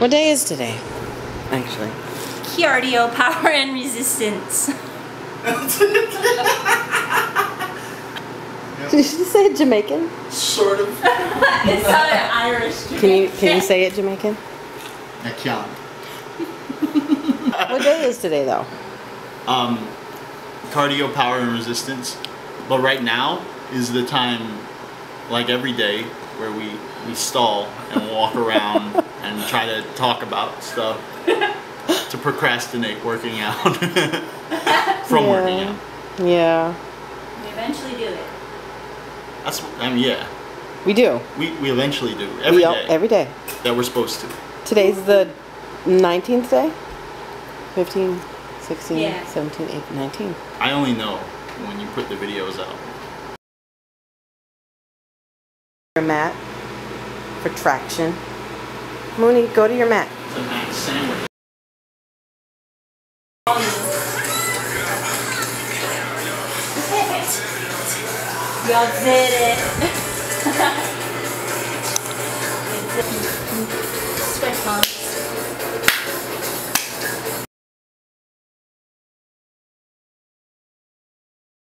What day is today? Actually. Cardio, power, and resistance. Did you say it Jamaican? Sort of. it sounded Irish. Can you can you say it Jamaican? I can't. What day is today though? Um, cardio, power, and resistance. But right now is the time, like every day, where we, we stall and walk around and try to talk about stuff to procrastinate working out from working Yeah. out. Yeah. We eventually do it. That's I mean yeah. We do. We, we eventually do every we, day. Every day. that we're supposed to. Today's the 19th day? 15, 16, Yeah. 17, 18, 19. I only know when you put the videos out. Your mat for traction. Mooney, go to your mat. Y'all did it. Sweat mom.